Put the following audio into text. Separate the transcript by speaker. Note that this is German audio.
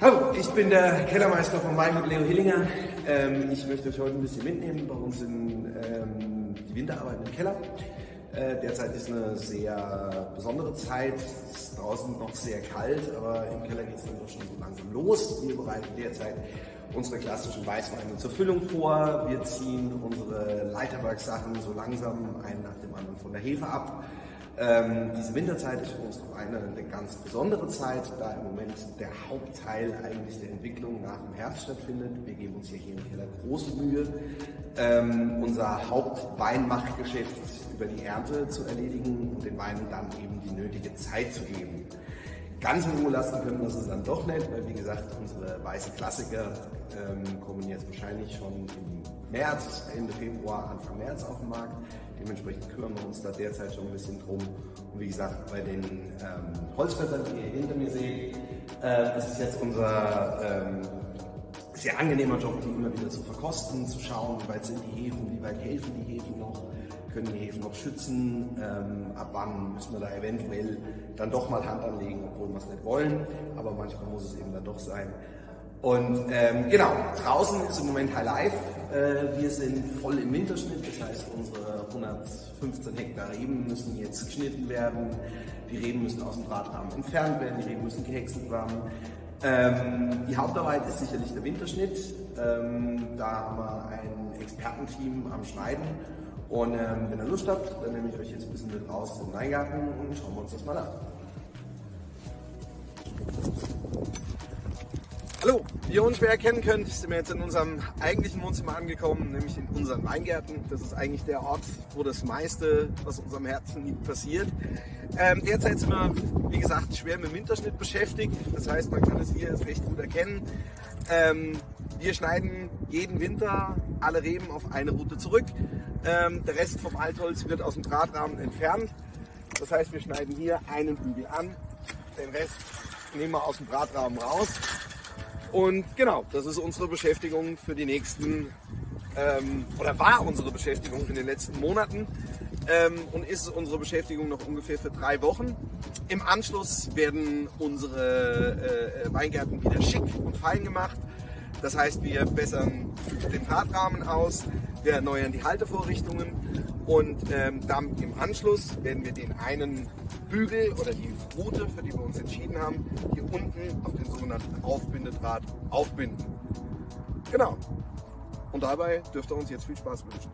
Speaker 1: Hallo, ich bin der Kellermeister von mit Leo Hillinger. Ähm, ich möchte euch heute ein bisschen mitnehmen. Bei uns sind ähm, die Winterarbeiten im Keller. Äh, derzeit ist eine sehr besondere Zeit. Es ist draußen noch sehr kalt, aber im Keller geht es dann doch schon so langsam los. Wir bereiten derzeit unsere klassischen Weißweine zur Füllung vor. Wir ziehen unsere Leiterwerksachen so langsam einen nach dem anderen von der Hefe ab. Ähm, diese Winterzeit ist für uns noch eine, eine ganz besondere Zeit, da im Moment der Hauptteil eigentlich der Entwicklung nach dem Herbst stattfindet. Wir geben uns hier, hier im Keller große Mühe, ähm, unser Hauptweinmachgeschäft über die Ernte zu erledigen und den Weinen dann eben die nötige Zeit zu geben. Ganz in Ruhe lassen können wir es dann doch nicht, weil wie gesagt, unsere weißen Klassiker ähm, kommen jetzt wahrscheinlich schon im März, Ende Februar, Anfang März auf den Markt. Dementsprechend kümmern wir uns da derzeit schon ein bisschen drum. Und wie gesagt, bei den ähm, Holzfässern, die ihr hinter mir seht, äh, das ist jetzt unser ähm, sehr angenehmer Job, die immer wieder zu verkosten, zu schauen, wie weit sind die Hefen, wie weit helfen die Hefen noch können die Häfen noch schützen, ähm, ab wann müssen wir da eventuell dann doch mal Hand anlegen, obwohl wir es nicht wollen, aber manchmal muss es eben dann doch sein. Und ähm, genau, draußen ist im Moment High Life. Äh, wir sind voll im Winterschnitt, das heißt unsere 115 Hektar Reben müssen jetzt geschnitten werden. Die Reben müssen aus dem Drahtrahmen entfernt werden, die Reben müssen gehäckselt werden. Ähm, die Hauptarbeit ist sicherlich der Winterschnitt. Ähm, da haben wir ein Expertenteam am Schneiden und ähm, wenn ihr Lust habt, dann nehme ich euch jetzt ein bisschen mit raus zum Weingarten und schauen wir uns das mal an. Hallo, wie ihr unschwer erkennen könnt, sind wir jetzt in unserem eigentlichen Wohnzimmer angekommen, nämlich in unseren Weingärten. Das ist eigentlich der Ort, wo das meiste, was unserem Herzen liegt, passiert. Ähm, derzeit sind wir, wie gesagt, schwer mit dem Winterschnitt beschäftigt. Das heißt, man kann es hier recht gut erkennen. Ähm, wir schneiden jeden Winter alle Reben auf eine Route zurück. Ähm, der Rest vom Altholz wird aus dem Drahtrahmen entfernt. Das heißt, wir schneiden hier einen Bügel an, den Rest nehmen wir aus dem Drahtrahmen raus. Und genau, das ist unsere Beschäftigung für die nächsten, ähm, oder war unsere Beschäftigung in den letzten Monaten ähm, und ist unsere Beschäftigung noch ungefähr für drei Wochen. Im Anschluss werden unsere äh, Weingärten wieder schick und fein gemacht. Das heißt, wir bessern den Fahrtrahmen aus, wir erneuern die Haltevorrichtungen und ähm, dann im Anschluss werden wir den einen Bügel oder die Route, für die wir uns entschieden haben, hier unten auf den sogenannten Aufbindedraht aufbinden. Genau. Und dabei dürft ihr uns jetzt viel Spaß wünschen.